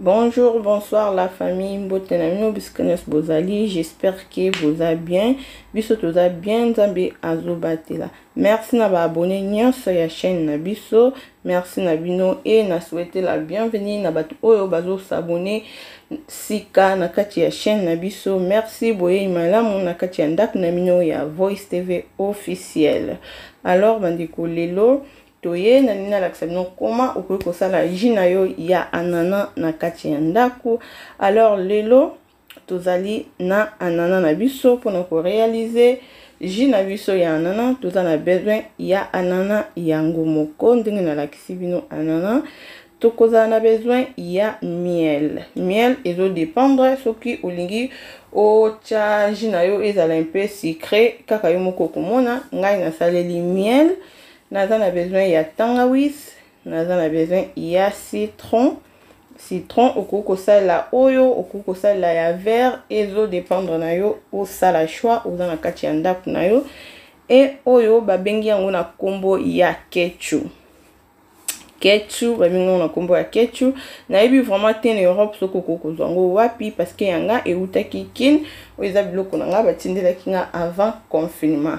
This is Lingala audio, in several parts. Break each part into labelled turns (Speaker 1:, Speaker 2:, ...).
Speaker 1: Bonjour, bonsoir la famille mbote na bino bisika nyonso bozali j'espère que boza bien biso toza bien nzambe azobatela merci na baabone nyonso ya chaîne na biso merci na bino e na souhaite la bienvenue na bato oyo bazosabone sika na kati ya chaîne na biso merci boyei malamu na kati ya ndako na bino ya voice tv officiel alors bandeko lelo Toye na nini alakisa bino comment okoki kosala jus na yo ya anana na kati ya ndako. Alors lelo tozali na anana na biso pona ko realiser jus na biso ya anana toza na besoin ya anana yango moko ndenge nalakisi bino anana tokozala na besoin ya miel miel ezo dépendre soki olingi otya jus na yo ezala un peu sucre kaka yo moko okomona ngai nasaleli miel naza na besoin ya tangawis naza na besoin ya citron citron okoki kosalela oyo okoki kosalela ya vert ezo dépendre na yo osala choix oza na kati ya ndako na yo e oyo babengi yango na nkombo ya kechu kechu babengi yango na nkombo ya kechu nayebi vraiment te na europe soki okoki kozwa yango wapi parce que yanga eutaki kin oyo eza biloko na ngai batindelaki ngai avant confinement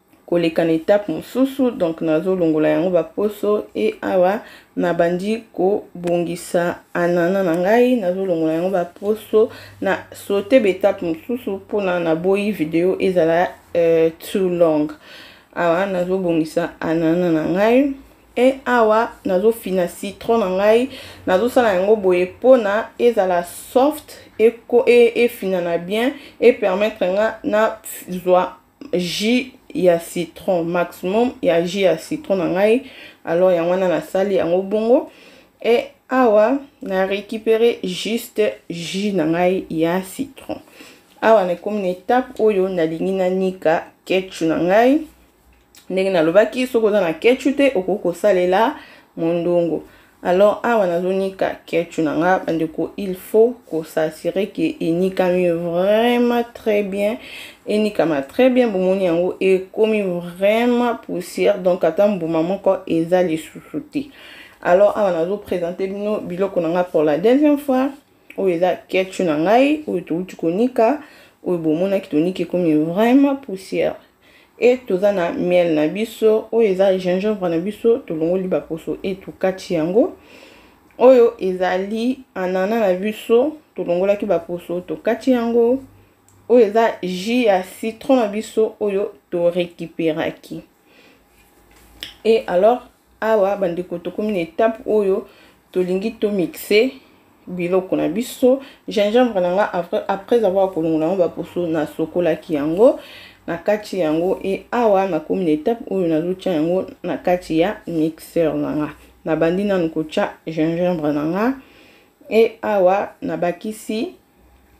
Speaker 1: koleka na etape mosusu donc nazolongola yango baposo e awa nabandi kobongisa anana na ngai nazolongola yango baposo na sote baetape mosusu mpona naboyi video ezala uh, too long awa nazobongisa anana na ngai e awa nazofina citron na ngai nazosala yango boye mpona ezala soft efinana e, e bien epermettre nga nazwa jus ya citron maximum ya jus ya citron na ngai alors yango wana nasali yango bongo e awa na récupérer juste jus na ngai ya citron awa nakomi na etape oyo nalingi nanika ketchu na ngai ndenge nalobaki soki oza na ketchu te okoki kosalela mondongo alors awa nazonika ketchu na nga bandeko il faut kosasire ke enikami vraiment très bien enikama très bien bomoni yango ekomi vraiment poussière donc ata mbuma moko eza lisusu te alors awa nazopresente bino biloko na nga pour la deuxième fois oyo eza ketchu na ngai oyo touti konika oyo bomonaki toniki ekomi vraiment poussière e toza na miel na biso oyo eza gingembre na biso tolongoli baposo e tokati yango oyo ezali anana na biso tolongolaki baposo tokati yango oyo eza jus ya citron na biso oyo torekiperaki e alors awa bandeko tokomi na etape oyo tolingi tomixe biloko na biso gingembre na nga après avoir kolongola yango baposo nasokolaki yango na kati yango e awa nakomi na etape oyo nazotya yango na kati ya mixeur na nga nabandi nanu kotya gingembre na nga e awa nabakisi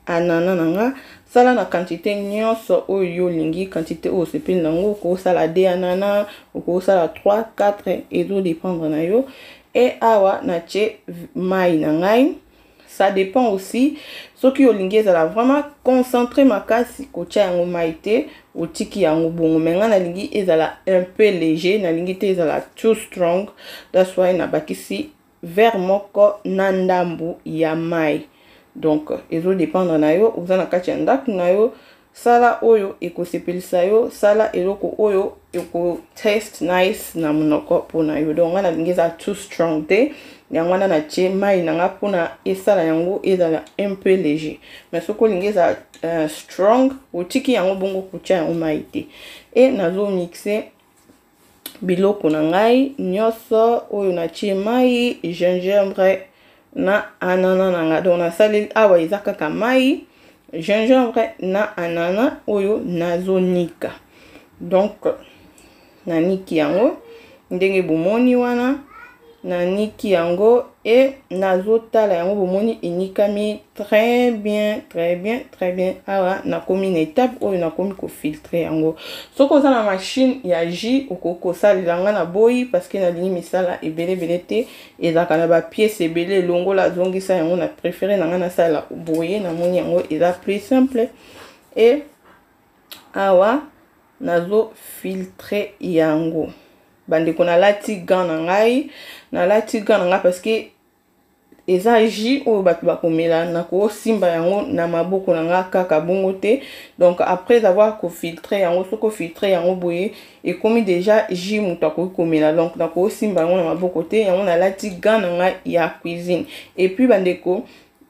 Speaker 1: anana na nga sala na quantité nyonso oyo yo olingi quantité oyo osepeli na yango okosala 2 anana okosala 3 4 ezo dépendre na yo e awa natye mai na ngai ça dépend aussi soki olingi ezala vraiment concentré makasi kotya yango mai te otiki yango bongo me ngai nalingi ezala un peu léger nalingi te ezala too strong that's why nabakisi verre moko na ndambu ya mayi donc ezo dependre na yo oza na kati ya ndako na yo sala oyo ekosepelisa yo sala eloko oyo eko test nice na monoko mpo na yo donc nga nalingi eza too strong te yango wana natie mai na nga mpona esala yango ezala un peu léger mais soki olingi ezala uh, strong otiki yango bongo kotya yango mai te e nazomixe biloko na ngai nyonso oyo natie mai gingembre na anana na ngai donc nasaleli awa eza kaka mai gingembre na anana oyo nazonika donc naniki yango ndenge bomoni wana Na niki yango et nazo tala yango bomoni enikami très bien très bien très bien awa nakomi na etape oyo nakomi ko filtre yango soki oza na machine ya jus okoki kosalela nga na boyi parce que nalingi misala ebele ebele te ezalaka na ba pièce ebele elongola azongisa yango na préféré na nga nasalela boye namoni yango eza plus simple et awa nazo filtre yango bandeko nalati gant na ngai nalati gant na ngai parce que eza jus oyo bato bakomela nakosimba yango na maboko na ngai kaka bongo te donc après avoir kofiltre yango soki ofiltre yango boye ekomi deja jus moto akoki komela donc nakosimba yango na maboko te yango nalati gant na ngai ya cuisine epuis bandeko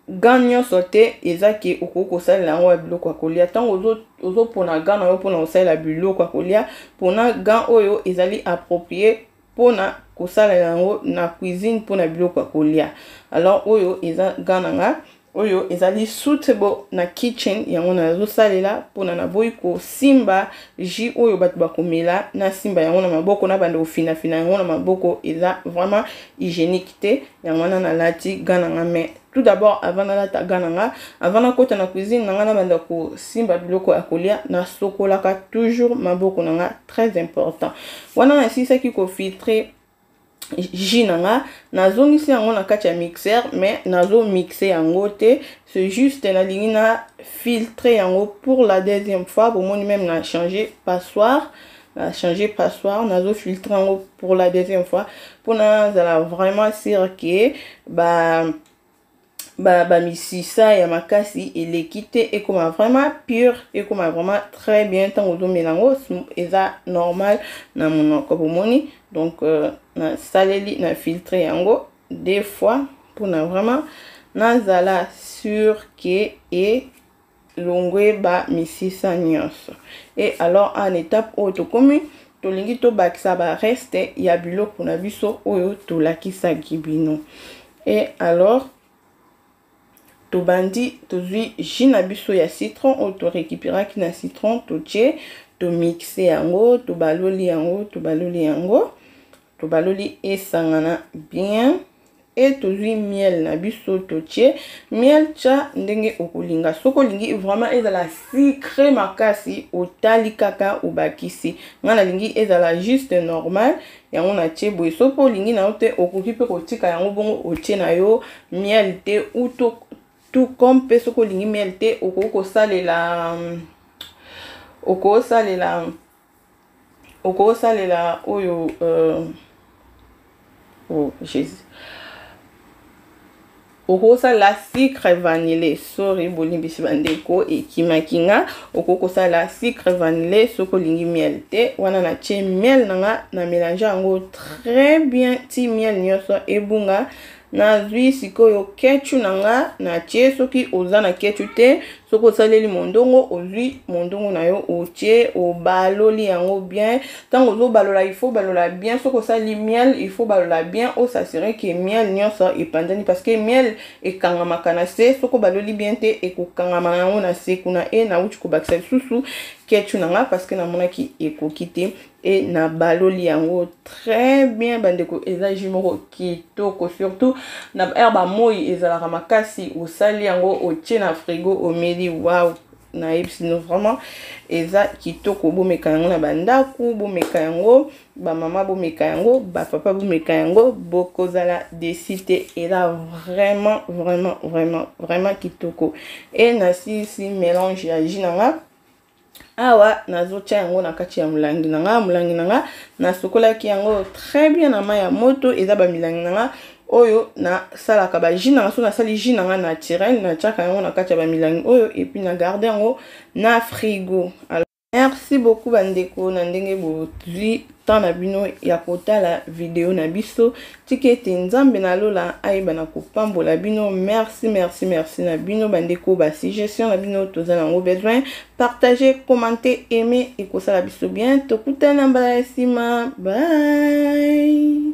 Speaker 1: gant nyonso te eza ke okoki kosalela yango ya biloko ya kolia ntango ozopona gant na yo mpona kosalela biloko ya kolia mpona gant oyo ezali approprie mpona kosalela yango na cuisine mpona biloko ya kolia alors oyo eza gant na nga oyo ezali suitable na kitchen yango nazosalela mpona naboyi kosimba jus oyo bato bakomela nasimba yango na maboko na banda kofinafina yango na maboko eza vraiment hygiénique te yango wana nalati ga na nga mais tout d'abord avant nalata ga na nga avant nakota na cuisine na nga nabanda kosimba biloko ya kolia nasokolaka toujours maboko na nga très important wana nasilisaki kofiltre jus na nga nazongisi yango na kati ya mixeur mais nazo mixe yango te c'est juste nalingi na filtre yango pour la deuxième fois bomoni meme na change passoire na changer passoire nazo filtre yango pour la deuxième fois mpo nazala vraiment sire ke ba ba bamisisa ya makasi eleki te ekoma vraiment pure ekoma vraiment très bien ntango ozomela yango eza normal na monoko bomoni donc euh, nasaleli na filtre yango deux fois mpona vraiment nazala sur ke e longwe ba misisa nyonso e alors en étape oyo tokomi tolingi tobakisa ba reste ya biloko na biso oyo tolakisaki bino e alors tobandi tozwi jus na biso ya citron oyo torekiperaki na citron totie tomixe yango tobaloli yango tobaloli yango tobaloli esangana bien et tozwi miel na biso totie miel tya ndenge okolinga soki olingi vraiment ezala sucre makasi otali kaka obakisi ngai nalingi ezala juste normal yango natie boye soki mpe olingi na yo te okoki mpe kotika yango bongo otie na yo miel te ou tout comme mpe soki olingi miel te okoki kosalela okosalela okosalela oyo euh, oh jésus okosala sucre vanille sori bolimbisi bandeko ekimaki nga okoki kosala sucre vanille soki olingi miel te wana natie miel na nga na mélange yango très bien ti miel nyonso ebunga nazwi sikoyo kechu na nga natie soki oza na kechu te soki osaleli mondongo ozwi mondongo na yo otie obaloli yango bien ntango ozobalola ifo balola bien soki osali miel ifo balola bien osasire ke miel nyonso epanzani parce que miel ekangamaka na se soki obaloli bien te ekokangama na yango na se kuna e nauti kobakisa lisusu kechu na nga parce que namonaki ekoki te et na baloli yango très bien bandeko eza jus moko kitoko surtout na heure bamoi ezalaka makasi osali yango otie na frigo omeli waw nayebisi no vraiment eza kitoko bomeka yango na bandako bomeka yango bamama bomeka yango bapapa bomeka yango bokozala desi te eza vraiment vraiment vraiment vraiment kitoko e nasilisi mélange ya ji na nga awa nazotya yango na kati ya molangi na nga molangi na nga nasukolaki yango très bien na mai ya moto eza bamilangi na nga oyo nasalaka bajus na nga so nasali jus na nga naturel natyaka yango na kati ya bamilangi oyo epuis na garde yango na frigo merci beaucoup bandeko na ndenge bozwi temps na bino ya kotala video na biso tika ete nzambe na lola ayeba na kopambola bino merci merci merci na bino bandeko basuggestion na bino toza na yango besoin partage commente aime ekosala biso bien tokutana mbala ya nsima bye